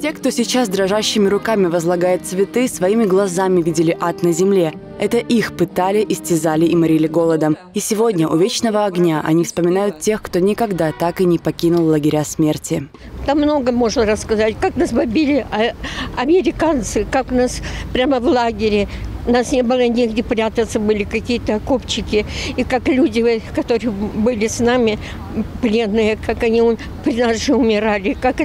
Те, кто сейчас дрожащими руками возлагает цветы, своими глазами видели ад на земле. Это их пытали, истязали и морили голодом. И сегодня у Вечного Огня они вспоминают тех, кто никогда так и не покинул лагеря смерти. Там много можно рассказать, как нас бомбили а, американцы, как нас прямо в лагере. У нас не было негде прятаться, были какие-то окопчики. И как люди, которые были с нами, пленные, как они при нас же умирали, как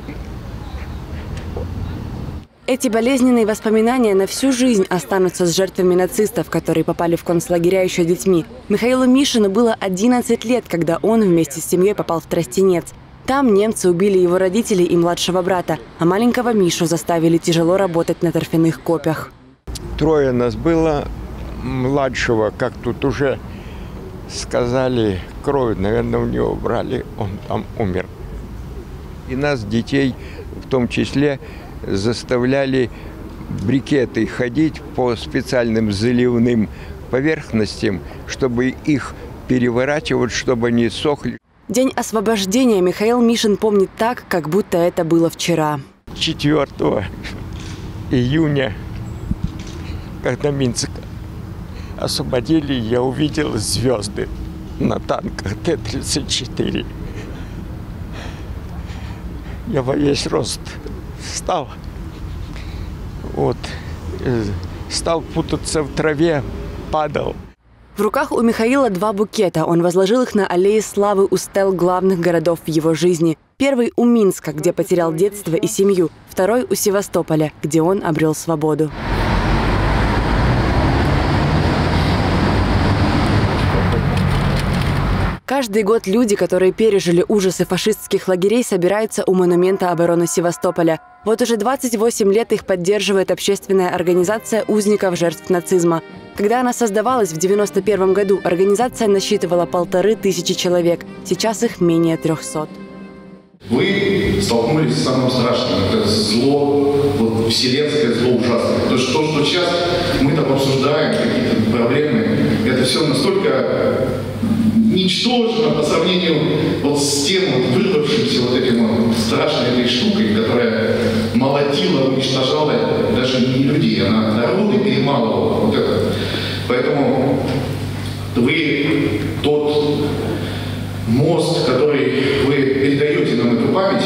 эти болезненные воспоминания на всю жизнь останутся с жертвами нацистов, которые попали в концлагеря еще детьми. Михаилу Мишину было 11 лет, когда он вместе с семьей попал в Тростенец. Там немцы убили его родителей и младшего брата, а маленького Мишу заставили тяжело работать на торфяных копях. Трое нас было, младшего, как тут уже сказали, кровь, наверное, у него брали, он там умер. И нас, детей, в том числе, заставляли брикеты ходить по специальным заливным поверхностям, чтобы их переворачивать, чтобы они сохли. День освобождения Михаил Мишин помнит так, как будто это было вчера. 4 июня, когда Минск освободили, я увидел звезды на танках Т-34. Я во весь рост встал. Вот. Э, стал путаться в траве, падал. В руках у Михаила два букета. Он возложил их на аллее славы у стел главных городов в его жизни. Первый у Минска, где потерял детство и семью. Второй у Севастополя, где он обрел свободу. Каждый год люди, которые пережили ужасы фашистских лагерей, собираются у монумента обороны Севастополя. Вот уже 28 лет их поддерживает общественная организация узников жертв нацизма. Когда она создавалась в 1991 году, организация насчитывала полторы тысячи человек. Сейчас их менее 300. Вы столкнулись с самым страшным. Это зло, вот вселенское зло ужасное. То, что, то, что сейчас мы там обсуждаем, какие-то проблемы, это все настолько ничтожно по сравнению вот с тем вот вырвавшимся вот этим вот страшной этой штукой, которая молотила, уничтожала даже не людей, она народы перемалывала. Вот это. Поэтому вы тот мост, который вы передаете нам эту память,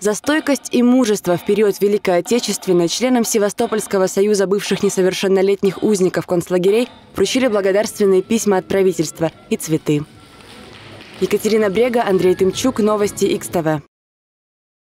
за стойкость и мужество в период Великой Отечественной членам Севастопольского союза бывших несовершеннолетних узников концлагерей вручили благодарственные письма от правительства и цветы. Екатерина Брега, Андрей Тымчук, Новости XTV.